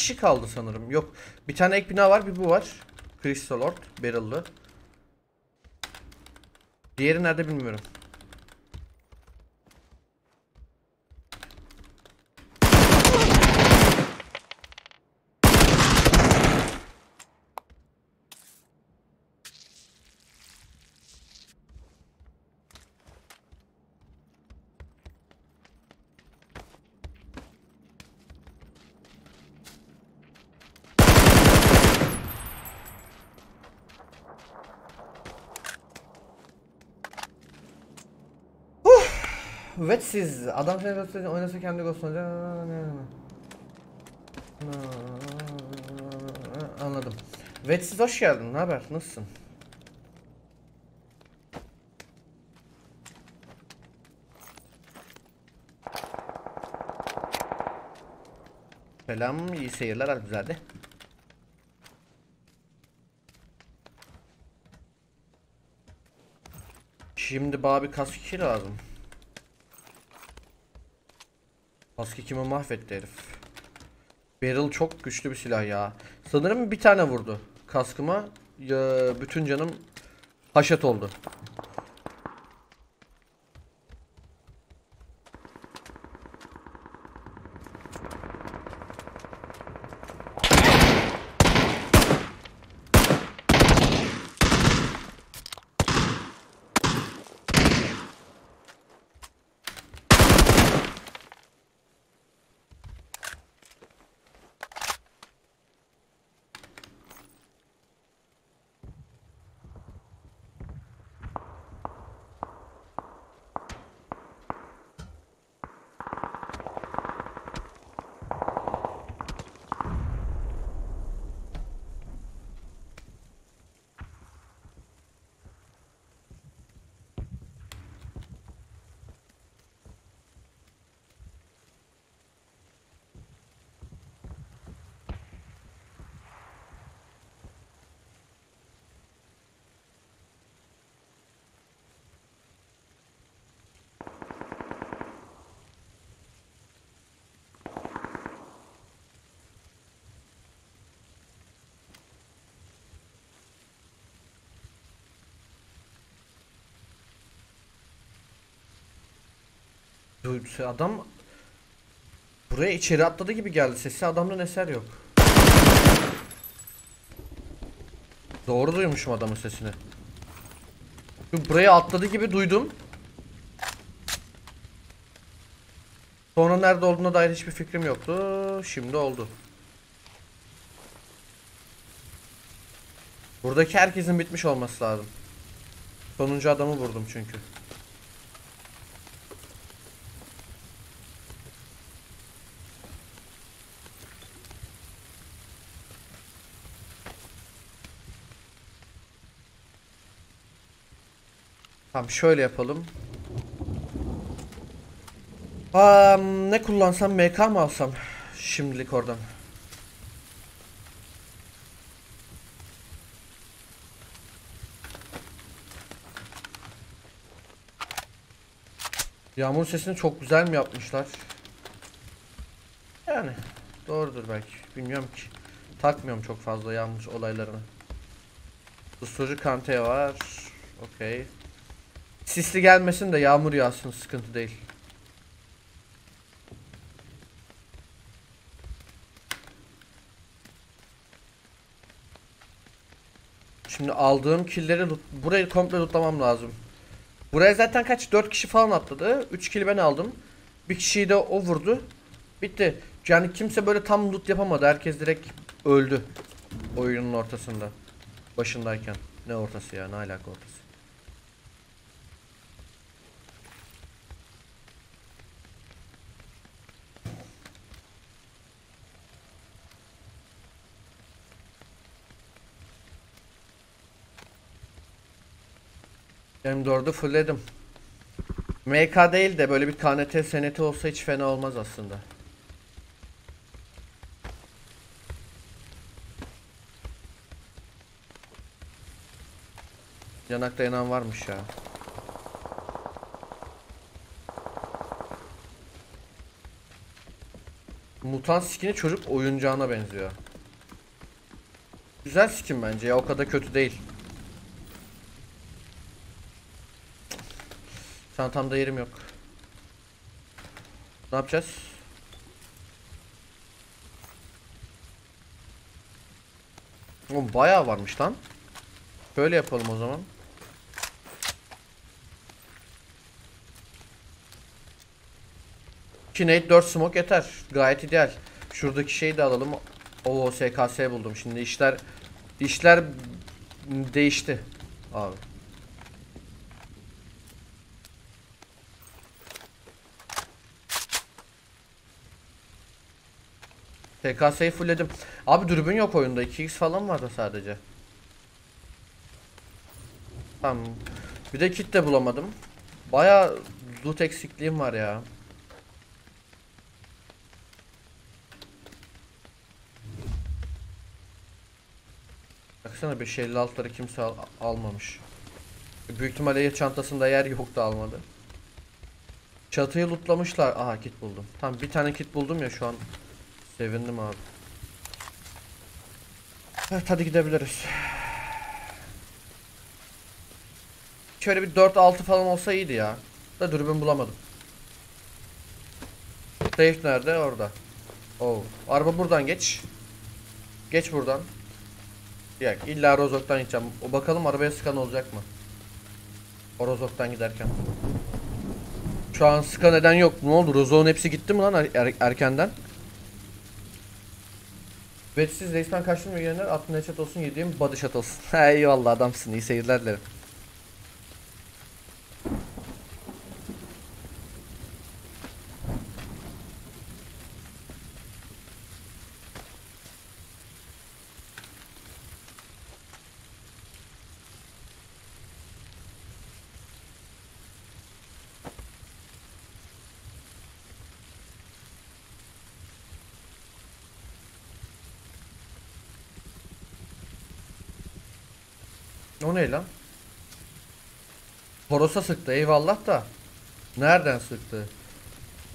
kişi kaldı sanırım. Yok. Bir tane ek bina var bir bu var. Crystal Lord. Barrel'lı. Diğeri nerede bilmiyorum. Vetsiz. Adam seni gösterdi oynasa kendi gösterdi. Anladım. Vetsiz hoş geldin. Ne haber? Nasılsın? Selam, iyi seyirler Alpizade. Şimdi bana bir kask lazım. Kask kimi mahvetti herif. Barrel çok güçlü bir silah ya. Sanırım bir tane vurdu kaskıma. Ya, bütün canım haşet oldu. Adam buraya içeri atladı gibi geldi. Sesi adamdan eser yok. Doğru duymuşum adamın sesini. Buraya atladı gibi duydum. Sonra nerede olduğuna dair hiçbir fikrim yoktu. Şimdi oldu. Buradaki herkesin bitmiş olması lazım. Sonuncu adamı vurdum çünkü. Tamam şöyle yapalım. Aa, ne kullansam MK mı alsam? Şimdilik oradan. Yağmur sesini çok güzel mi yapmışlar? Yani doğrudur belki. Bilmiyorum ki. Takmıyorum çok fazla yağmur olaylarını. Susturucu kante var. Okey. Sisli gelmesin de yağmur yağsın sıkıntı değil. Şimdi aldığım killleri loot- burayı komple lootlamam lazım. Buraya zaten kaç 4 kişi falan atladı. 3 kill ben aldım. Bir kişiyi de o vurdu. Bitti. Yani kimse böyle tam loot yapamadı. Herkes direkt öldü. Oyunun ortasında. Başındayken. Ne ortası ya? Ne alaka ortası? M4'ü fullledim. MK değil de böyle bir KNT seneti olsa hiç fena olmaz aslında. Yanakta yanan varmış ya. Mutant skin'i çocuk oyuncağına benziyor. Güzel skin bence ya o kadar kötü değil. Çantamda yerim yok. Ne yapacağız? Oğlum bayağı varmış lan. Böyle yapalım o zaman. Kinate 4 smoke yeter. Gayet ideal. Şuradaki şeyi de alalım. Oo SKS buldum. Şimdi işler işler değişti. Abi. TKS'yi fullledim. Abi dürbün yok oyunda. 2x falan vardı sadece. Tamam. Bir de kit de bulamadım. Baya loot eksikliğim var ya. Baksana 556'ları kimse al almamış. Büyük ihtimalle çantasında yer yok da almadı. Çatıyı lootlamışlar. Aha kit buldum. Tamam bir tane kit buldum ya şu an. Sevindim abi. Evet hadi gidebiliriz. Şöyle bir 4-6 falan olsa iyiydi ya. Da dürbün bulamadım. Safe nerede? Orada. Oo. Araba buradan geç. Geç buradan. Yok illa Rozok'tan gideceğim. O bakalım arabaya sıkan olacak mı? O Rozok'tan giderken. Şu an sıkan eden yok. Ne oldu? Rozok'un hepsi gitti mi lan er- er- erkenden? Vetsiz resmen kaçtım milyoner aklına headshot olsun yediğim body shot olsun. Eyvallah adamsın iyi seyirler dilerim. O ne lan? Toros'a sıktı eyvallah da. Nereden sıktı?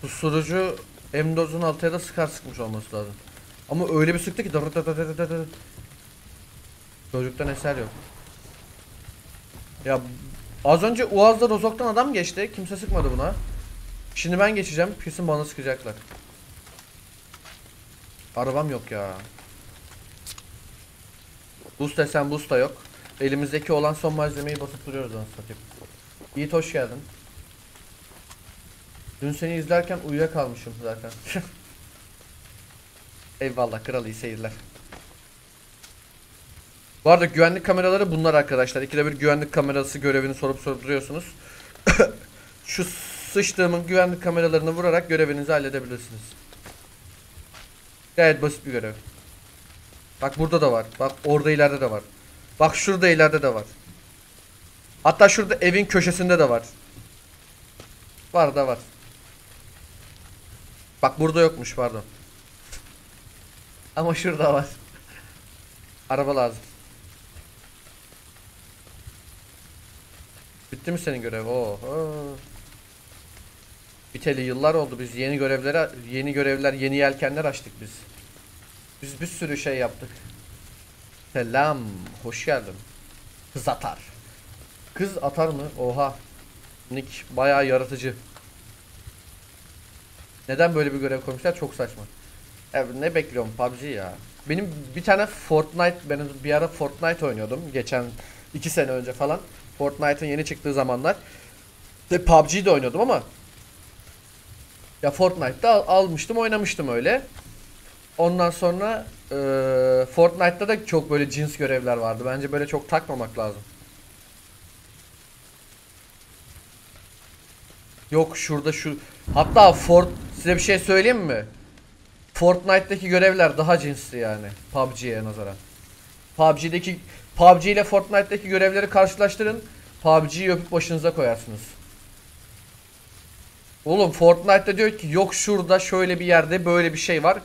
Bu surucu M4'ün altıya da sıkar sıkmış olması lazım. Ama öyle bir sıktı ki. Çocuktan eser yok. Ya az önce Uaz'da Rozok'tan adam geçti. Kimse sıkmadı buna. Şimdi ben geçeceğim. Kesin bana sıkacaklar. Arabam yok ya. Boost desen boost da yok. Elimizdeki olan son malzemeyi basıp duruyoruz anasını satayım. Yiğit hoş geldin. Dün seni izlerken uyuyakalmışım zaten. Eyvallah kral iyi seyirler. Bu arada güvenlik kameraları bunlar arkadaşlar. İkide bir güvenlik kamerası görevini sorup sorup duruyorsunuz. Şu sıçtığımın güvenlik kameralarını vurarak görevinizi halledebilirsiniz. Gayet basit bir görev. Bak burada da var. Bak orada ileride de var. Bak şurada ileride de var. Hatta şurada evin köşesinde de var. Var da var. Bak burada yokmuş pardon. Ama şurada var. Araba lazım. Bitti mi senin görev? Oo. Biteli yıllar oldu biz yeni görevlere yeni görevler yeni yelkenler açtık biz. Biz bir sürü şey yaptık. Selam, hoş geldin. Kız atar. Kız atar mı? Oha. Nick bayağı yaratıcı. Neden böyle bir görev koymuşlar? Çok saçma. Evet, ne bekliyorum PUBG ya. Benim bir tane Fortnite, ben bir ara Fortnite oynuyordum. Geçen iki sene önce falan. Fortnite'ın yeni çıktığı zamanlar. Ve PUBG'de oynuyordum ama ya Fortnite'da al- almıştım oynamıştım öyle. Ondan sonra eee Fortnite'da da çok böyle cins görevler vardı. Bence böyle çok takmamak lazım. Yok şurada şu hatta Fort size bir şey söyleyeyim mi? Fortnite'daki görevler daha cinsli yani PUBG'ye nazaran. PUBG'deki PUBG ile Fortnite'daki görevleri karşılaştırın. PUBG'yi öpüp başınıza koyarsınız. Oğlum Fortnite'da diyor ki yok şurada şöyle bir yerde böyle bir şey var.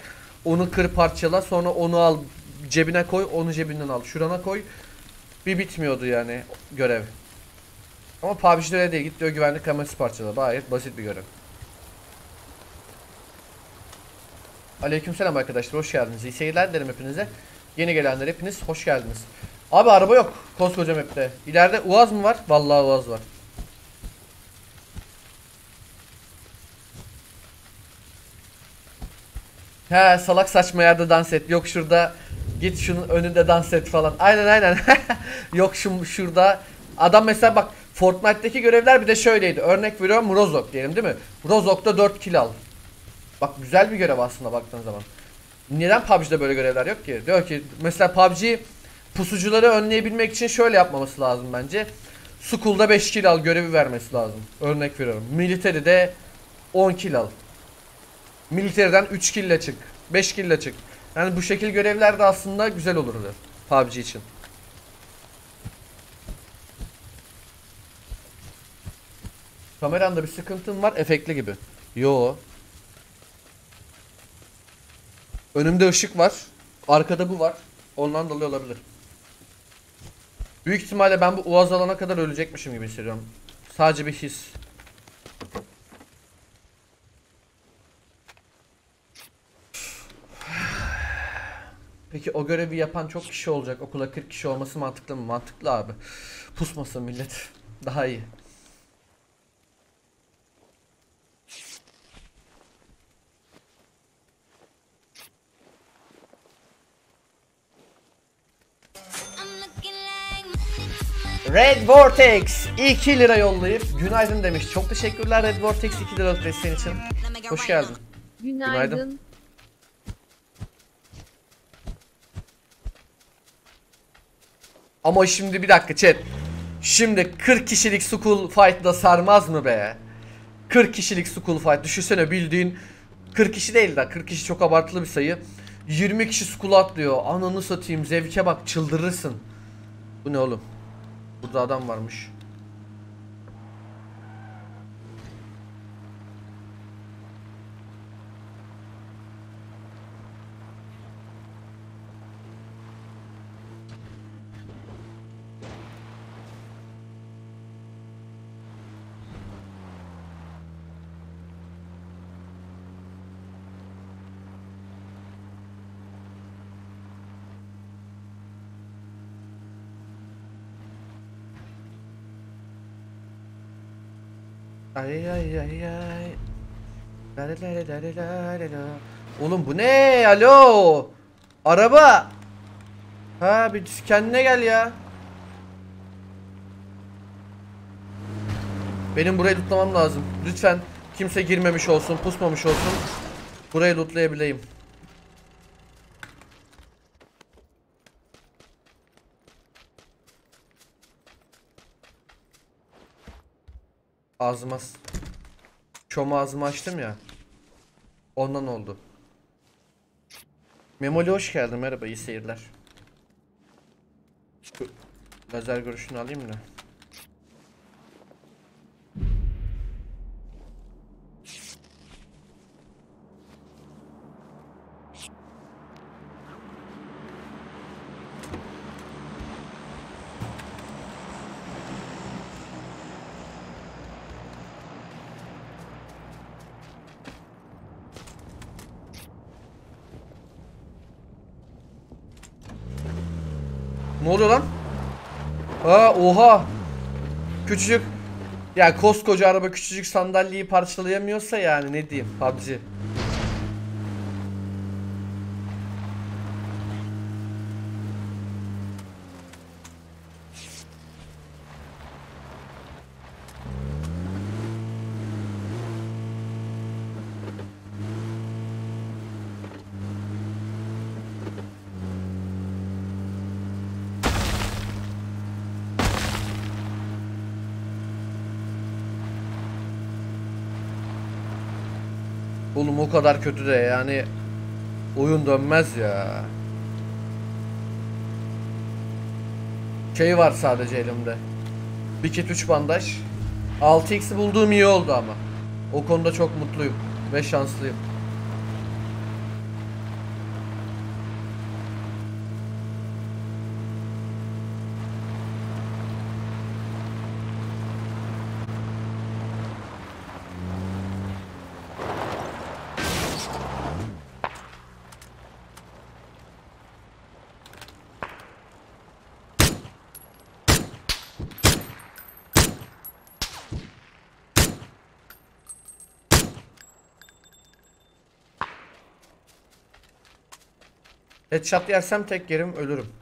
Onu kır parçala sonra onu al cebine koy onu cebinden al. Şurana koy. Bir bitmiyordu yani görev. Ama PUBG'de öyle değil. Git diyor güvenlik kamerası parçala. Gayet basit bir görev. Aleykümselam arkadaşlar hoş geldiniz. İyi seyirler dilerim hepinize. Yeni gelenler hepiniz hoş geldiniz. Abi araba yok koskoca map'te. İleride Uaz mı var? Vallahi Uaz var. He salak saçma yerde dans et. Yok şurada git şunun önünde dans et falan. Aynen aynen. Yok şu şurada. Adam mesela bak Fortnite'daki görevler bir de şöyleydi. Örnek veriyorum Rozok diyelim değil mi? Rozok'ta 4 kill al. Bak güzel bir görev aslında baktığın zaman. Neden PUBG'de böyle görevler yok ki? Diyor ki mesela PUBG pusucuları önleyebilmek için şöyle yapmaması lazım bence. School'da 5 kill al görevi vermesi lazım. Örnek veriyorum. Military'de 10 kill al. Military'den 3 kill ile çık. 5 kill ile çık. Yani bu şekil görevler de aslında güzel olurdu PUBG için. Kameranda bir sıkıntın var efektli gibi. Yo. Önümde ışık var. Arkada bu var. Ondan dolayı olabilir. Büyük ihtimalle ben bu uaz alana kadar ölecekmişim gibi hissediyorum. Sadece bir his. Peki o görevi yapan çok kişi olacak. Okula 40 kişi olması mantıklı mı? Mantıklı abi. Pusmasın millet. Daha iyi. Red Vortex 2 lira yollayıp günaydın demiş. Çok teşekkürler Red Vortex 2 liralık desteğin için. Hoş geldin. Günaydın. Günaydın. Ama şimdi bir dakika chat. Şimdi 40 kişilik school fight'da sarmaz mı be? 40 kişilik school fight. Düşünsene bildiğin 40 kişi değil de 40 kişi çok abartılı bir sayı. 20 kişi school atlıyor. Ananı satayım. Zevke bak çıldırırsın. Bu ne oğlum? Burada adam varmış. Ay ay ay ay. La la la la la la la la. Oğlum bu ne? Alo. Araba. Ha bir kendine gel ya. Benim burayı lootlamam lazım. Lütfen kimse girmemiş olsun, pusmamış olsun. Burayı lootlayabileyim. Ağzıma Şom ağzımı açtım ya. Ondan oldu. Memoli hoş geldin. Merhaba, iyi seyirler. Şu lazer görüşünü alayım da. Ne oluyor lan? Aa oha. Küçücük ya koskoca araba küçücük sandalyeyi parçalayamıyorsa yani ne diyeyim PUBG. Oğlum o kadar kötü de yani oyun dönmez ya. Şey var sadece elimde. Bir kit 3 bandaj. 6x'i bulduğum iyi oldu ama. O konuda çok mutluyum ve şanslıyım. Headshot yersem tek yerim ölürüm.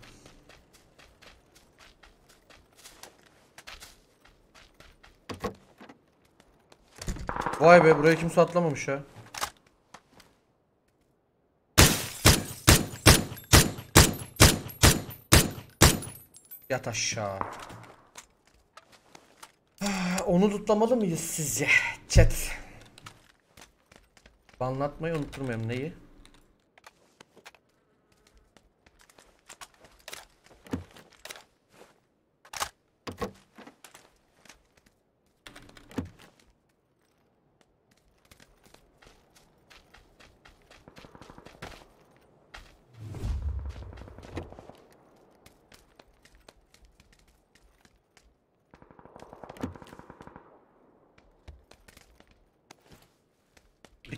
Vay be buraya kimse atlamamış ya. Yat aşağı. Onu tutlamalı mıyız sizce? Chat. Anlatmayı unutturmayayım neyi?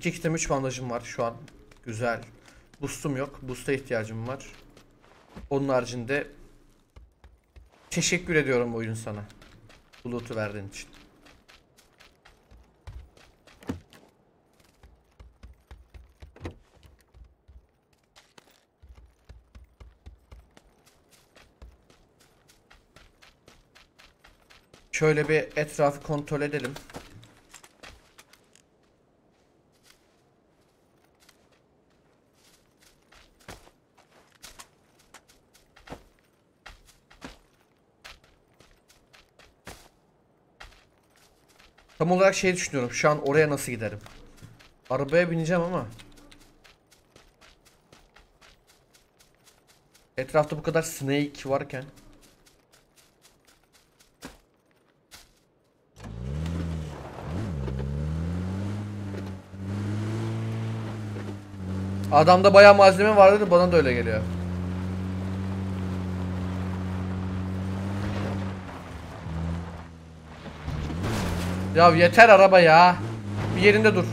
İki kitem 3 bandajım var şu an. Güzel. Boost'um yok. Boost'a ihtiyacım var. Onun haricinde teşekkür ediyorum oyun sana. Bu loot'u verdiğin için. Şöyle bir etrafı kontrol edelim. Tam olarak şey düşünüyorum. Şu an oraya nasıl giderim? Arabaya bineceğim ama. Etrafta bu kadar snake varken. Adamda bayağı malzeme vardı bana da öyle geliyor. Ya yeter araba ya. Bir yerinde dur.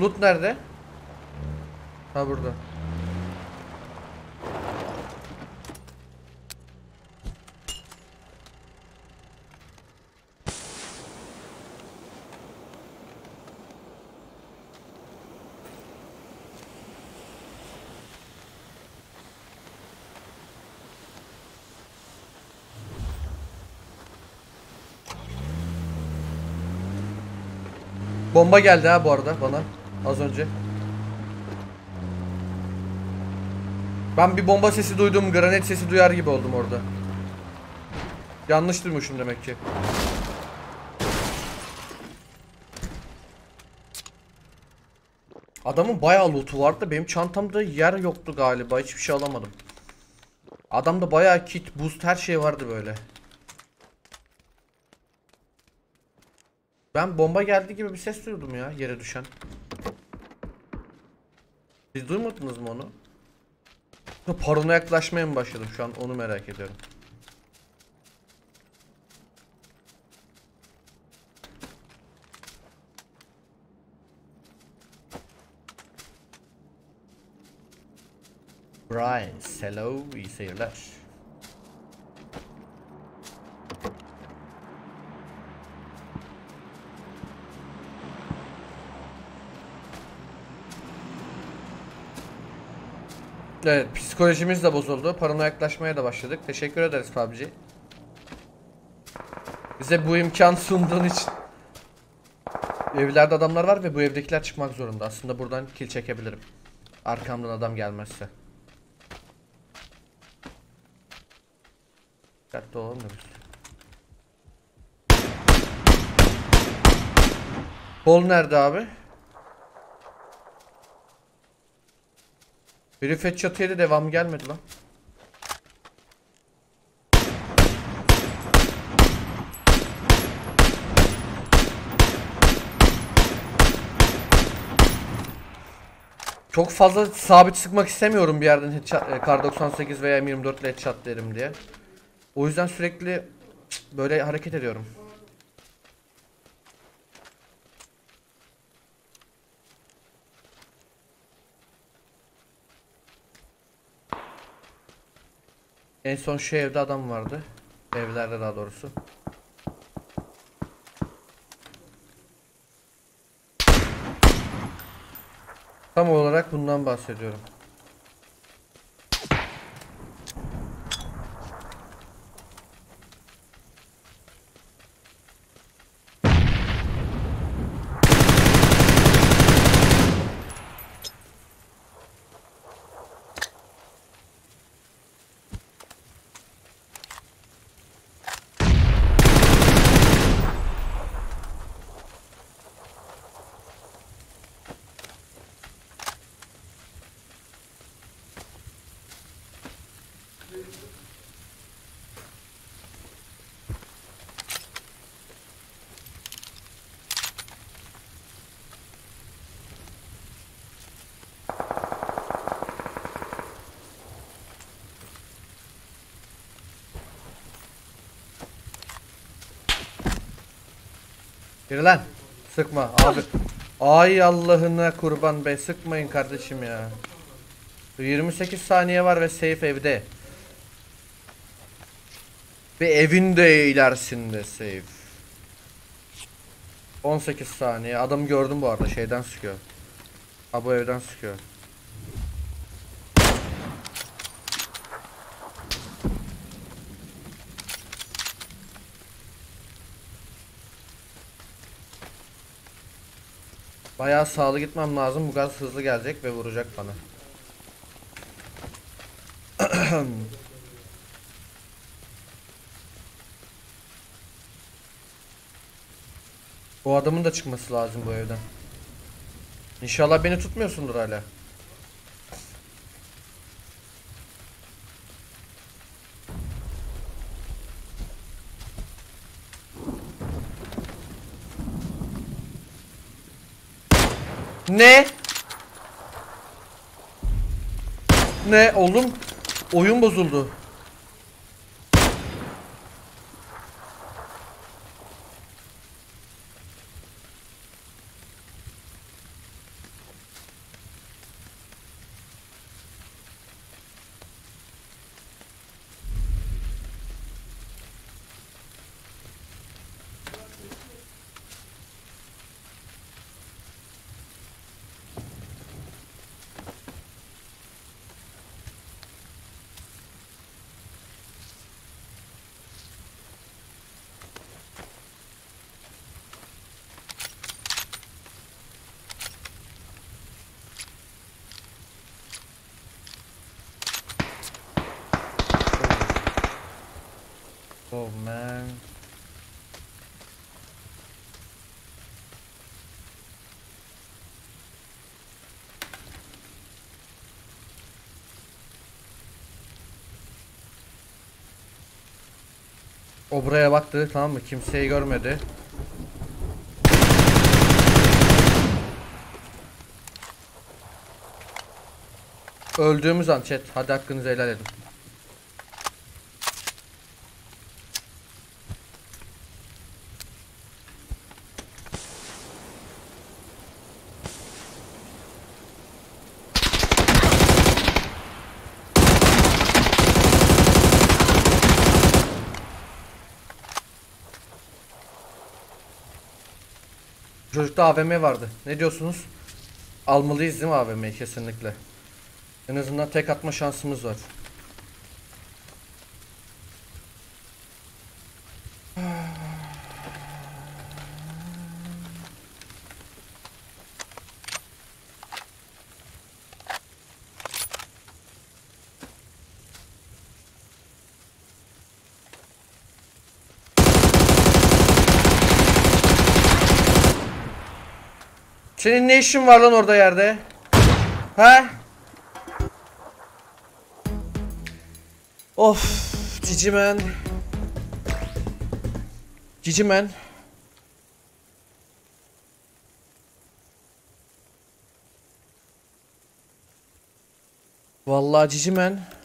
Loot nerede? Ha burada. Bomba geldi ha bu arada bana az önce. Ben bir bomba sesi duydum, granit sesi duyar gibi oldum orada. Yanlış duymuşum demek ki. Adamın bayağı loot'u vardı benim çantamda yer yoktu galiba. Hiçbir şey alamadım. Adamda bayağı kit, boost her şey vardı böyle. Ben bomba geldi gibi bir ses duydum ya yere düşen. Siz duymadınız mı onu? Parona yaklaşmaya mı başladım şu an onu merak ediyorum. Brian, hello, iyi seyirler. Evet, psikolojimiz de bozuldu. Paranoyaklaşmaya da başladık. Teşekkür ederiz PUBG. Bize bu imkan sunduğun için. Evlerde adamlar var ve bu evdekiler çıkmak zorunda. Aslında buradan kill çekebilirim. Arkamdan adam gelmezse. Dikkatli olalım da biz. Bol nerede abi? Herif headshot yedi devam gelmedi lan. Çok fazla sabit sıkmak istemiyorum bir yerden headshot, e, kar 98 veya M24 ile headshot derim diye. O yüzden sürekli böyle hareket ediyorum. En son şu evde adam vardı. Evlerde daha doğrusu. Tam olarak bundan bahsediyorum. Yürü lan. Sıkma abi. Ay Allah'ına kurban be sıkmayın kardeşim ya. 28 saniye var ve safe evde. Ve evin de ilerisinde safe. 18 saniye. Adamı gördüm bu arada şeyden sıkıyor. Ha bu evden sıkıyor. Bayağı sağlı gitmem lazım. Bu gaz hızlı gelecek ve vuracak bana. Bu adamın da çıkması lazım bu evden. İnşallah beni tutmuyorsundur hala. Ne? Ne oğlum? Oyun bozuldu. Man. O buraya baktı tamam mı? Kimseyi görmedi. Öldüğümüz an chat. Hadi hakkınızı helal edin. Çocukta AVM vardı. Ne diyorsunuz? Almalıyız değil mi AVM'yi kesinlikle. En azından tek atma şansımız var. Senin ne işin var lan orada yerde? He? Of, Cicimen. Cicimen. Vallahi Cicimen.